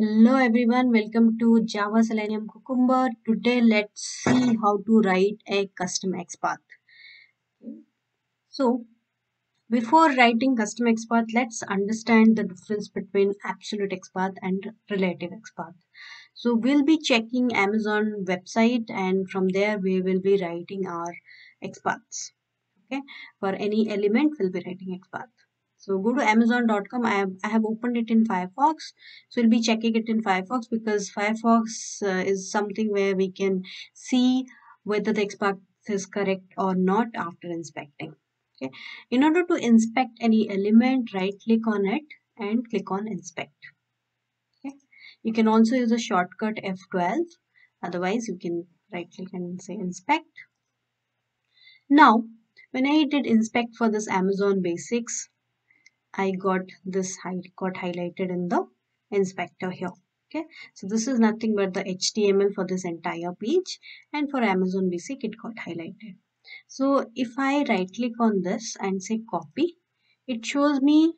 Hello everyone, welcome to Java Selenium Cucumber. Today let's see how to write a custom XPath. So before writing custom XPath, let's understand the difference between absolute XPath and relative XPath. So we'll be checking Amazon website and from there we will be writing our XPaths. Okay, for any element we'll be writing XPath. So go to amazon.com. I have, I have opened it in Firefox. So we'll be checking it in Firefox because Firefox uh, is something where we can see whether the XPath is correct or not after inspecting. Okay. In order to inspect any element, right click on it and click on inspect. Okay. You can also use a shortcut F12. Otherwise, you can right click and say inspect. Now, when I did inspect for this Amazon basics, I got this got highlighted in the inspector here. Okay, so this is nothing but the HTML for this entire page and for Amazon Basic it got highlighted. So if I right click on this and say copy, it shows me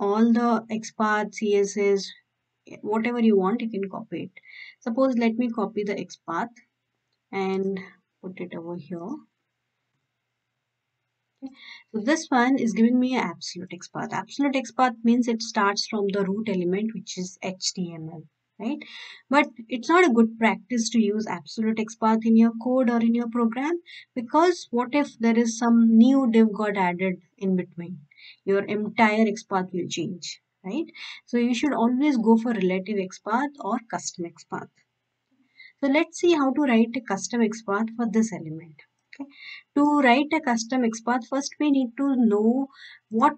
all the XPath, CSS, whatever you want, you can copy it. Suppose let me copy the XPath and put it over here. So this one is giving me an absolute XPath. Absolute XPath means it starts from the root element which is HTML, right? But it's not a good practice to use absolute XPath in your code or in your program because what if there is some new div got added in between? Your entire XPath will change, right? So you should always go for relative XPath or custom XPath. So let's see how to write a custom XPath for this element okay to write a custom XPath first we need to know what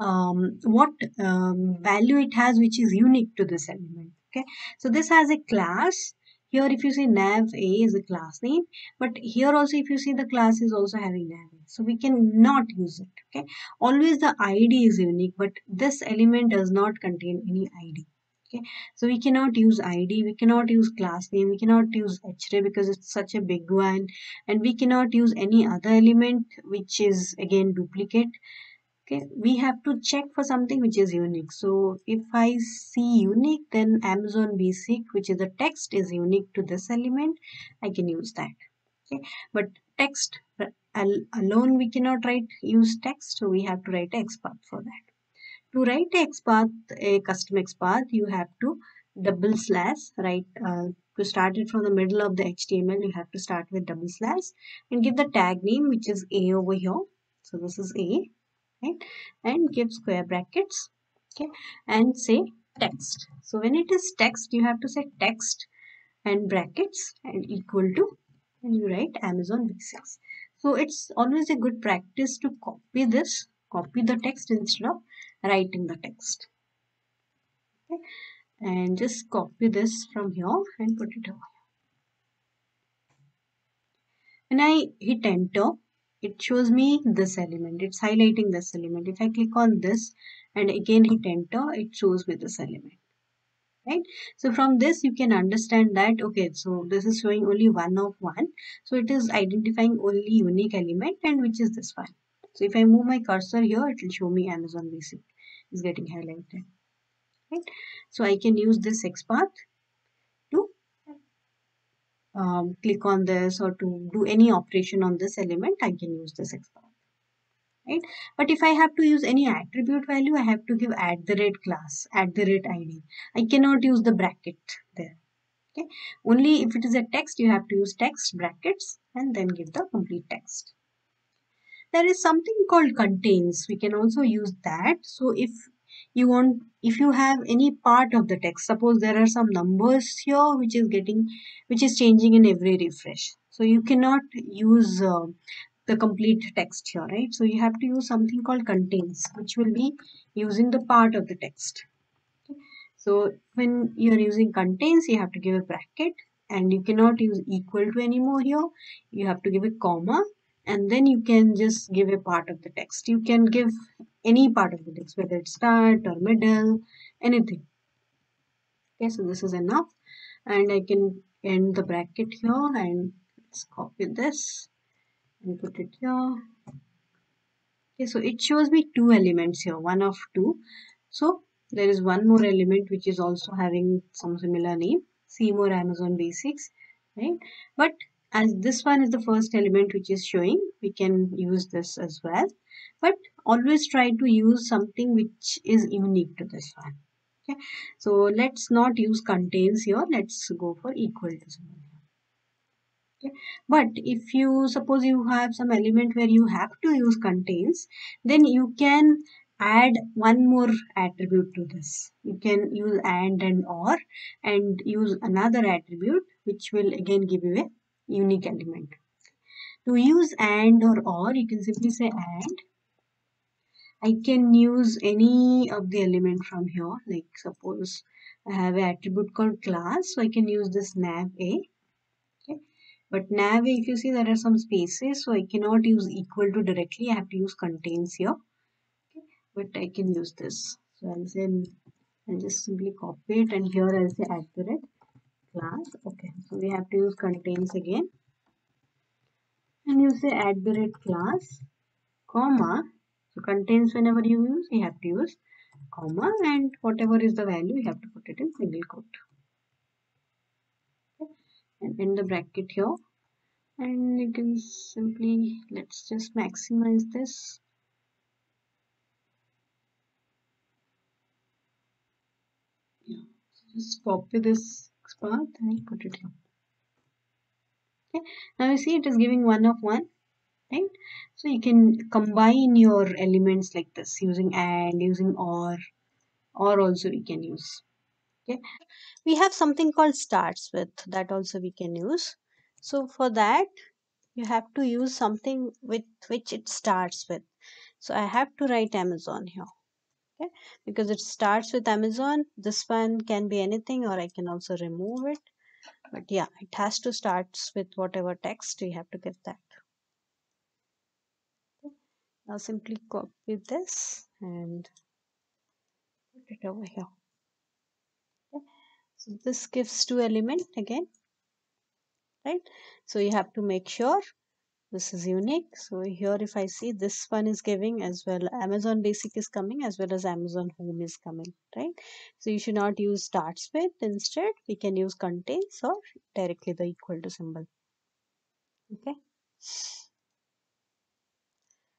um, what um, value it has which is unique to this element okay? So this has a class. Here if you see nav a is a class name but here also if you see the class is also having nav a. So we can not use it okay? Always the id is unique but this element does not contain any id okay? So we cannot use id we cannot use class name we cannot use href because it's such a big one and we cannot use any other element which is again duplicate okay? We have to check for something which is unique. So if i see unique then amazon basic which is the text is unique to this element i can use that okay? But text uh, alone we cannot write use text so we have to write xpath for that to write a XPath, a custom XPath, you have to double slash, right? Uh, to start it from the middle of the HTML, you have to start with double slash and give the tag name, which is A over here. So this is A, right? And give square brackets, okay? And say text. So when it is text, you have to say text and brackets and equal to, and you write Amazon Basics. So it's always a good practice to copy this, copy the text instead of writing the text. Okay? And just copy this from here and put it over here. when I hit enter it shows me this element. It's highlighting this element. If I click on this and again hit enter it shows me this element. Right? So from this you can understand that okay so this is showing only one of one. So it is identifying only unique element and which is this one. So if I move my cursor here it will show me Amazon basic is getting highlighted right? So I can use this XPath to um, click on this or to do any operation on this element I can use this XPath right? But if I have to use any attribute value I have to give at the rate class at the rate ID I cannot use the bracket there okay? Only if it is a text you have to use text brackets and then give the complete text there is something called contains. We can also use that. So if you want if you have any part of the text suppose there are some numbers here which is getting which is changing in every refresh. So you cannot use uh, the complete text here right? So you have to use something called contains which will be using the part of the text. So when you are using contains you have to give a bracket and you cannot use equal to anymore here. You have to give a comma and then you can just give a part of the text. You can give any part of the text whether it's start or middle anything. Okay so this is enough. And I can end the bracket here and let's copy this and put it here. Okay so it shows me two elements here one of two. So there is one more element which is also having some similar name Seymour Amazon Basics right? But as this one is the first element which is showing. We can use this as well. But always try to use something which is unique to this one. Okay? So let's not use contains here. Let's go for equal to symbol okay? But if you suppose you have some element where you have to use contains then you can add one more attribute to this. You can use and and or and use another attribute which will again give you a unique element. To use and or or you can simply say and. I can use any of the element from here like suppose I have an attribute called class so I can use this nav a but nav a if you see there are some spaces so I cannot use equal to directly I have to use contains here okay? But I can use this. So I'll say I'll just simply copy it and here I'll say the class okay so we have to use contains again and you say add the rate class comma so contains whenever you use, you have to use comma and whatever is the value, you have to put it in single quote. Okay. And in the bracket here. And you can simply, let's just maximize this. Yeah. So just copy this path and put it here. Okay. Now you see it is giving one of one right? So you can combine your elements like this using and using or or also we can use. Okay. We have something called starts with that also we can use. So for that you have to use something with which it starts with. So i have to write amazon here okay? Because it starts with amazon this one can be anything or i can also remove it. But yeah it has to start with whatever text we have to get that now simply copy this and put it over here. Okay. so this gives two element again right? So you have to make sure this is unique. So here if i see this one is giving as well amazon basic is coming as well as amazon home is coming right? So you should not use starts with. Instead we can use contains or directly the equal to symbol. Okay?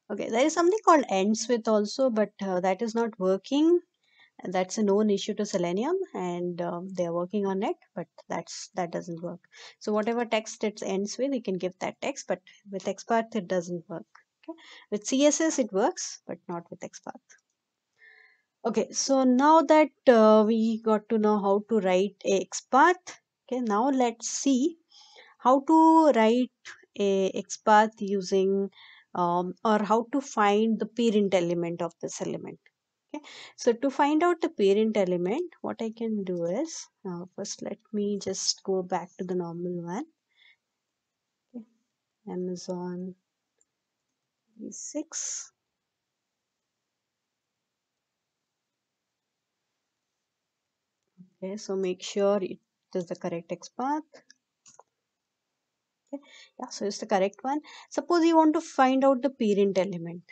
Okay, there is something called ends with also, but uh, that is not working. That's a known issue to Selenium, and um, they are working on it, but that's that doesn't work. So whatever text it ends with, you can give that text, but with XPath it doesn't work. Okay, with CSS it works, but not with XPath. Okay, so now that uh, we got to know how to write a XPath, okay, now let's see how to write a XPath using um, or how to find the parent element of this element okay. So to find out the parent element what i can do is uh, first let me just go back to the normal one. Okay. amazon basics okay so make sure it is the correct XPath okay. Yeah so it's the correct one. Suppose you want to find out the parent element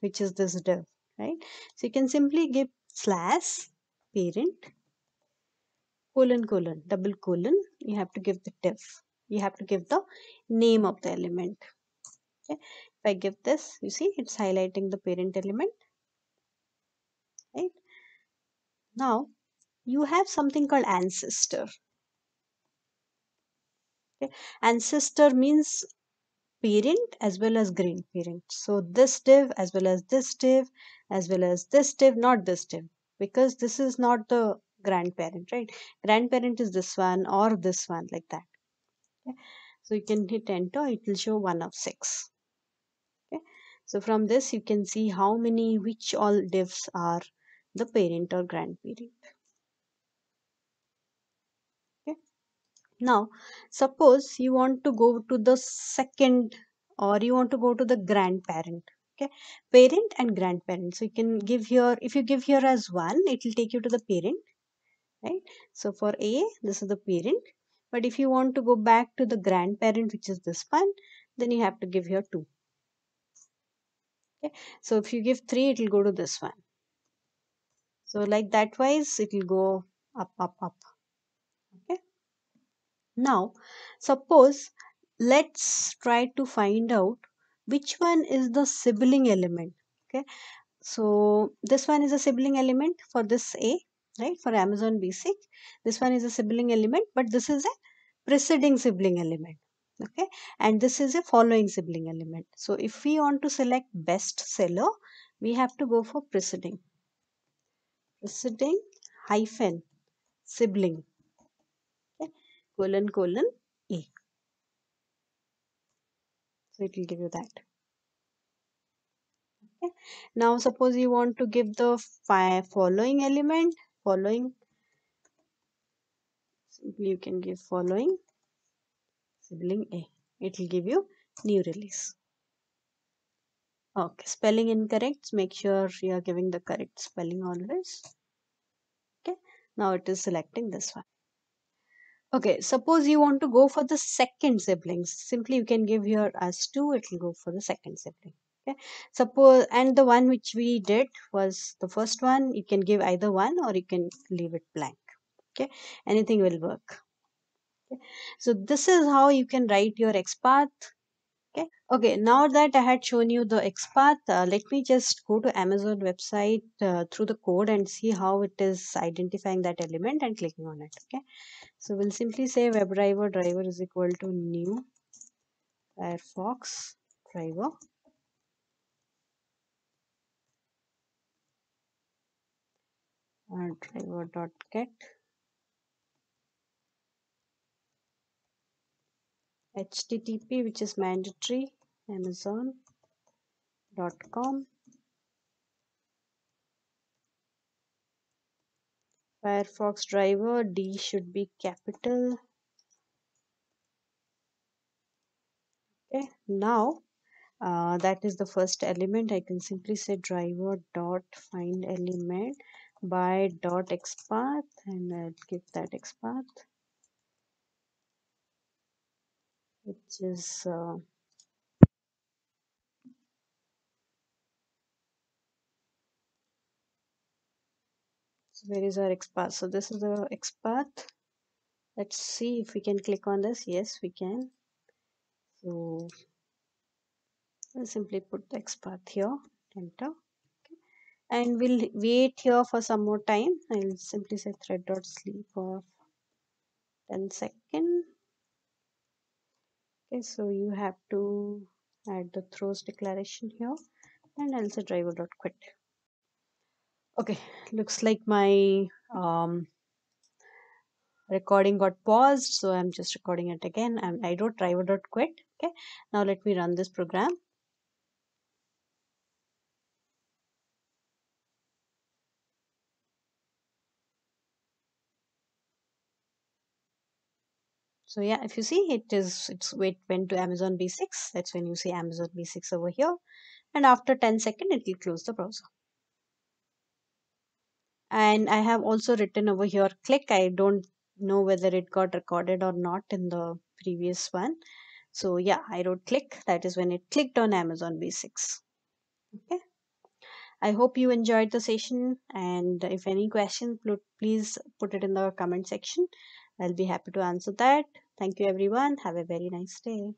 which is this div right? So you can simply give slash parent colon colon double colon. You have to give the div. You have to give the name of the element. Okay? If i give this you see it's highlighting the parent element right? Now you have something called ancestor. Okay? Ancestor means parent as well as grandparent. So this div as well as this div as well as this div not this div because this is not the grandparent right? Grandparent is this one or this one like that. Okay. So you can hit enter it will show one of six. Okay. So from this you can see how many which all divs are the parent or grandparent Now, suppose you want to go to the second or you want to go to the grandparent. Okay, parent and grandparent. So you can give here, if you give here as 1, it will take you to the parent. Right. So for A, this is the parent. But if you want to go back to the grandparent, which is this one, then you have to give here 2. Okay. So if you give 3, it will go to this one. so like that wise it will go up up up now suppose let's try to find out which one is the sibling element okay? So this one is a sibling element for this a right? For amazon basic. This one is a sibling element but this is a preceding sibling element okay? And this is a following sibling element. So if we want to select best seller we have to go for preceding. Preceding hyphen sibling colon colon a. So it will give you that. Okay. Now suppose you want to give the following element following simply you can give following sibling a. It will give you new release. Okay. Spelling incorrect. Make sure you are giving the correct spelling always. Okay. Now it is selecting this one okay suppose you want to go for the second siblings simply you can give here as 2 it will go for the second sibling okay? Suppose and the one which we did was the first one you can give either one or you can leave it blank okay? Anything will work okay? So this is how you can write your xpath okay. Okay now that i had shown you the xpath uh, let me just go to amazon website uh, through the code and see how it is identifying that element and clicking on it okay? So we'll simply say WebDriver driver is equal to new firefox driver. Uh, driver dot get http which is mandatory amazon.com firefox driver d should be capital. Okay now uh, that is the first element. I can simply say driver dot find element by dot xpath and i'll give that xpath which is uh, so where is our xpath so this is the xpath let's see if we can click on this. Yes we can. So I'll simply put the xpath here. Enter. Okay. and we'll wait here for some more time. I'll simply say thread dot sleep for 10 second okay so you have to add the throws declaration here and say driver dot quit. Okay looks like my um, recording got paused so I'm just recording it again and I wrote driver dot quit okay? Now let me run this program so yeah if you see it is it's it went to amazon basics that's when you see amazon basics over here. And after 10 seconds it will close the browser. And i have also written over here click. I don't know whether it got recorded or not in the previous one. So yeah i wrote click. That is when it clicked on amazon basics okay. I hope you enjoyed the session. And if any questions please put it in the comment section. I'll be happy to answer that. Thank you everyone. Have a very nice day.